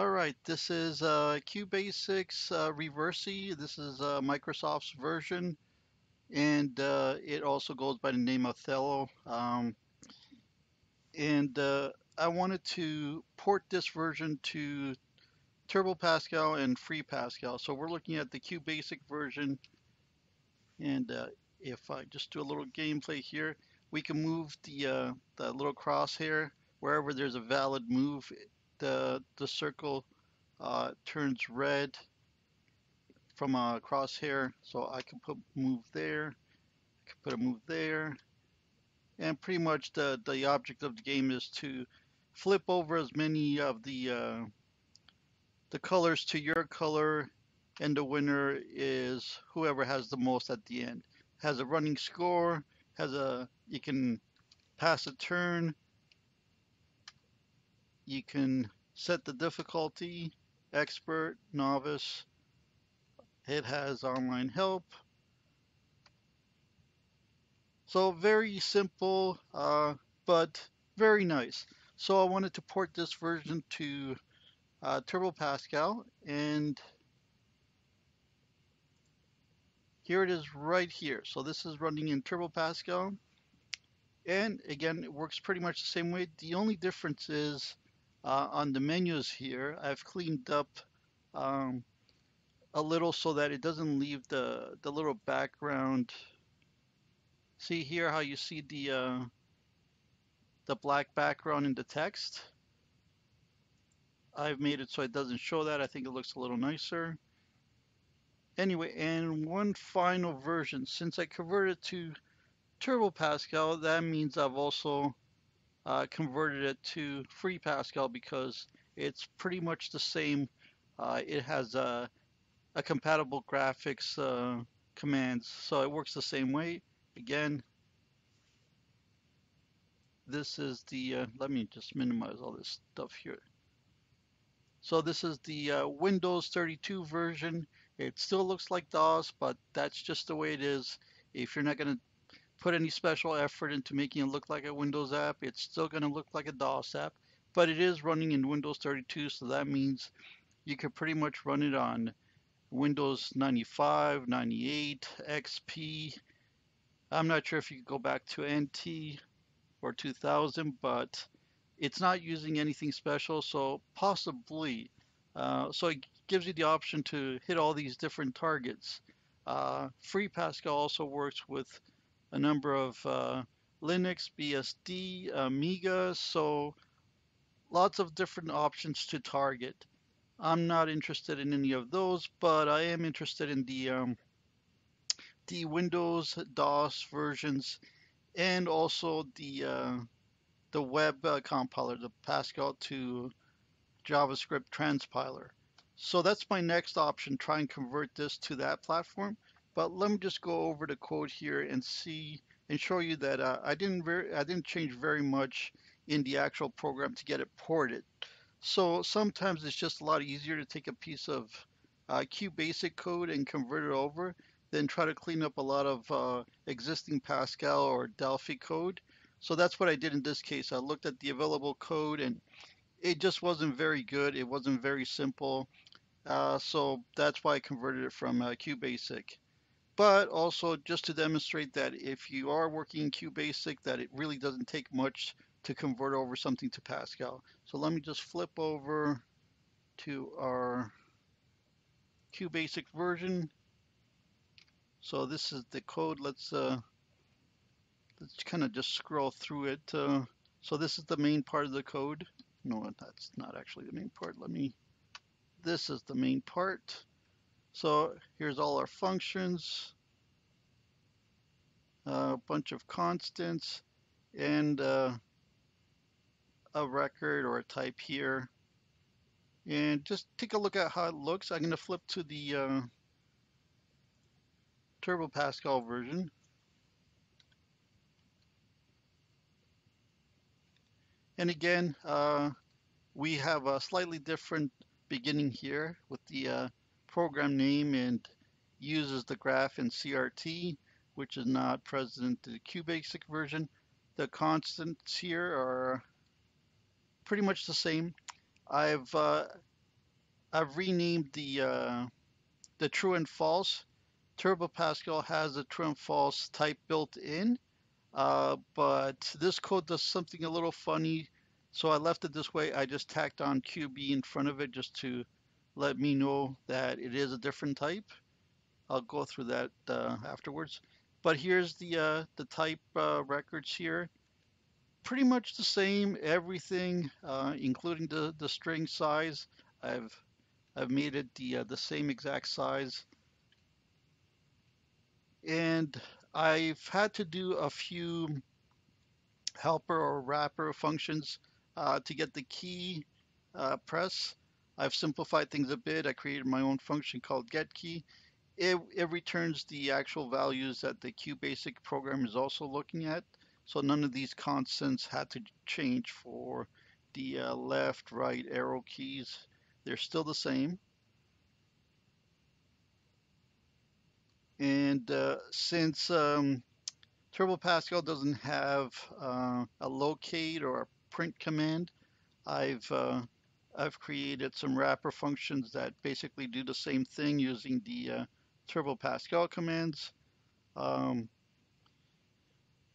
All right, this is uh, QBasics uh, Reversi. This is uh, Microsoft's version, and uh, it also goes by the name Othello. Um, and uh, I wanted to port this version to Turbo Pascal and Free Pascal. So we're looking at the QBasic version, and uh, if I just do a little gameplay here, we can move the uh, the little crosshair wherever there's a valid move the the circle uh, turns red from a crosshair so I can put move there I can put a move there. And pretty much the the object of the game is to flip over as many of the uh, the colors to your color and the winner is whoever has the most at the end. Has a running score has a you can pass a turn you can set the difficulty, expert, novice. It has online help. So very simple, uh, but very nice. So I wanted to port this version to uh, Turbo Pascal and here it is right here. So this is running in Turbo Pascal. And again, it works pretty much the same way. The only difference is uh, on the menus here, I've cleaned up um, a little so that it doesn't leave the, the little background. See here how you see the, uh, the black background in the text? I've made it so it doesn't show that. I think it looks a little nicer. Anyway, and one final version. Since I converted to Turbo Pascal, that means I've also uh, converted it to free Pascal because it's pretty much the same. Uh, it has a, a compatible graphics uh, commands, so it works the same way. Again, this is the, uh, let me just minimize all this stuff here. So this is the uh, Windows 32 version. It still looks like DOS, but that's just the way it is. If you're not going to put any special effort into making it look like a Windows app. It's still going to look like a DOS app, but it is running in Windows 32, so that means you could pretty much run it on Windows 95, 98, XP. I'm not sure if you could go back to NT or 2000, but it's not using anything special, so possibly. Uh, so it gives you the option to hit all these different targets. Uh, Free Pascal also works with a number of uh, Linux, BSD, Amiga, so lots of different options to target. I'm not interested in any of those, but I am interested in the um, the Windows DOS versions and also the uh, the web uh, compiler, the Pascal to JavaScript transpiler. So that's my next option, try and convert this to that platform. But let me just go over the code here and see and show you that uh, I didn't very I didn't change very much in the actual program to get it ported. So sometimes it's just a lot easier to take a piece of uh, QBasic code and convert it over than try to clean up a lot of uh, existing Pascal or Delphi code. So that's what I did in this case. I looked at the available code and it just wasn't very good. It wasn't very simple. Uh, so that's why I converted it from uh, QBasic but also just to demonstrate that if you are working in QBasic, that it really doesn't take much to convert over something to Pascal. So let me just flip over to our QBasic version. So this is the code. Let's uh, let's kind of just scroll through it. Uh, so this is the main part of the code. No, that's not actually the main part. Let me. This is the main part. So here's all our functions, a bunch of constants, and uh, a record or a type here. And just take a look at how it looks. I'm going to flip to the uh, Turbo Pascal version. And again, uh, we have a slightly different beginning here with the uh, program name and uses the graph in CRT, which is not present in the QBasic version. The constants here are pretty much the same. I've uh, I've renamed the uh, the true and false. Turbo Pascal has a true and false type built in, uh, but this code does something a little funny. So I left it this way. I just tacked on QB in front of it just to let me know that it is a different type. I'll go through that uh, afterwards. But here's the uh, the type uh, records here. Pretty much the same, everything, uh, including the, the string size. I've I've made it the uh, the same exact size. And I've had to do a few helper or wrapper functions uh, to get the key press. I've simplified things a bit. I created my own function called getKey. It, it returns the actual values that the QBasic program is also looking at. So none of these constants had to change for the uh, left, right arrow keys. They're still the same. And uh, since um, Turbo Pascal doesn't have uh, a locate or a print command, I've uh, I've created some wrapper functions that basically do the same thing using the uh, Turbo Pascal commands. Um,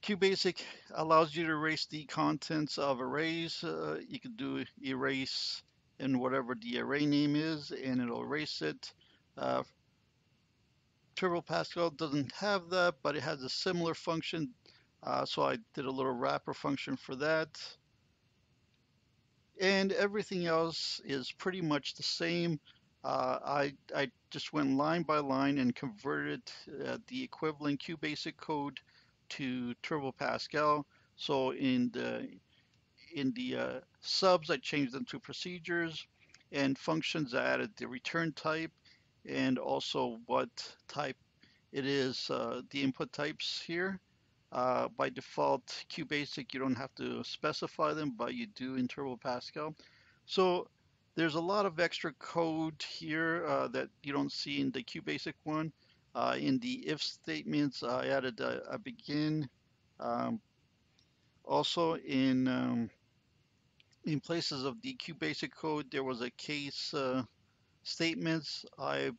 QBasic allows you to erase the contents of arrays. Uh, you can do erase in whatever the array name is, and it'll erase it. Uh, Turbo Pascal doesn't have that, but it has a similar function. Uh, so I did a little wrapper function for that. And everything else is pretty much the same. Uh, I, I just went line by line and converted uh, the equivalent QBasic code to Turbo Pascal. So in the in the uh, subs, I changed them to procedures and functions. I added the return type and also what type it is, uh, the input types here. Uh, by default, QBasic, you don't have to specify them, but you do in Turbo Pascal. So there's a lot of extra code here uh, that you don't see in the QBasic one. Uh, in the if statements, I added a, a begin. Um, also in um, in places of the QBasic code, there was a case uh, statements. I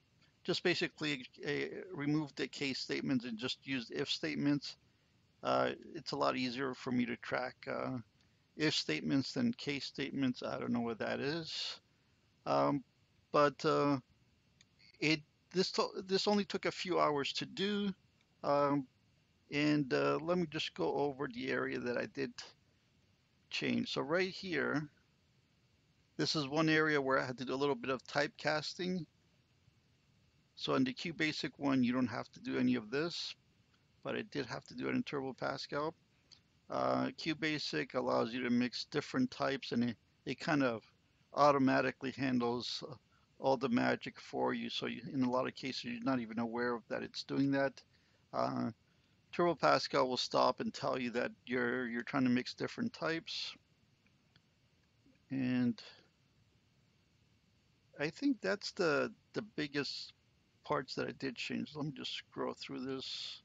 just basically uh, removed the case statements and just used if statements. Uh, it's a lot easier for me to track uh, if statements than case statements. I don't know what that is, um, but uh, it this this only took a few hours to do. Um, and uh, let me just go over the area that I did change. So right here, this is one area where I had to do a little bit of typecasting. So in the QBasic one, you don't have to do any of this, but I did have to do it in Turbo Pascal. Uh, QBasic allows you to mix different types and it, it kind of automatically handles all the magic for you. So you, in a lot of cases, you're not even aware of that it's doing that. Uh, Turbo Pascal will stop and tell you that you're you're trying to mix different types. And I think that's the the biggest parts that I did change. Let me just scroll through this.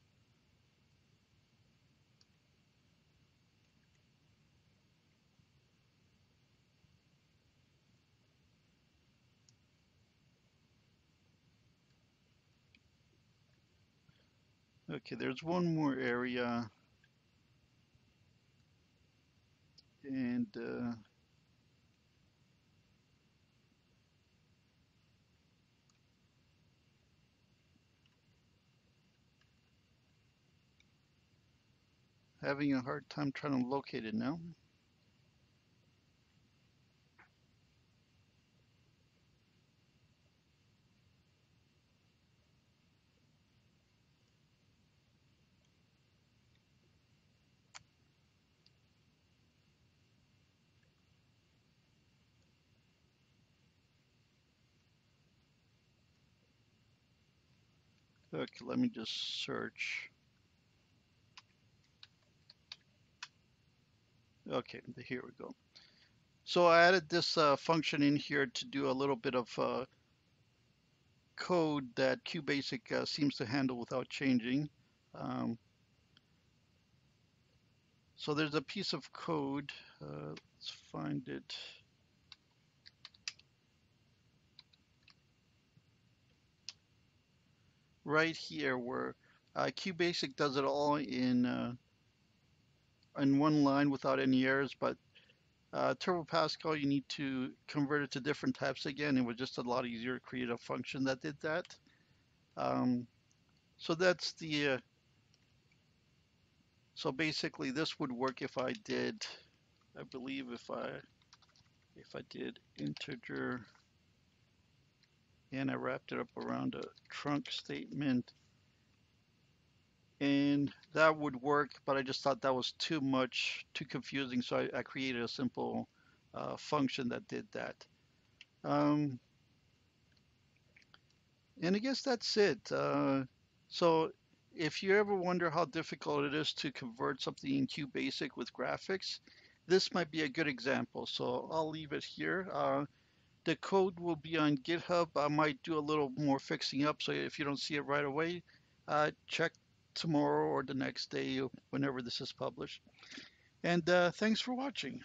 Okay, there's one more area. And uh, having a hard time trying to locate it now. Okay, let me just search. Okay, here we go. So I added this uh, function in here to do a little bit of uh, code that QBasic uh, seems to handle without changing. Um, so there's a piece of code. Uh, let's find it. Right here where uh, QBasic does it all in uh, in one line without any errors, but uh, Turbo Pascal, you need to convert it to different types again. It was just a lot easier to create a function that did that. Um, so that's the, uh, so basically this would work if I did, I believe if I, if I did integer and I wrapped it up around a trunc statement and that would work, but I just thought that was too much, too confusing, so I, I created a simple uh, function that did that. Um, and I guess that's it. Uh, so if you ever wonder how difficult it is to convert something in QBasic with graphics, this might be a good example. So I'll leave it here. Uh, the code will be on GitHub. I might do a little more fixing up, so if you don't see it right away, uh, check tomorrow or the next day, whenever this is published. And uh, thanks for watching.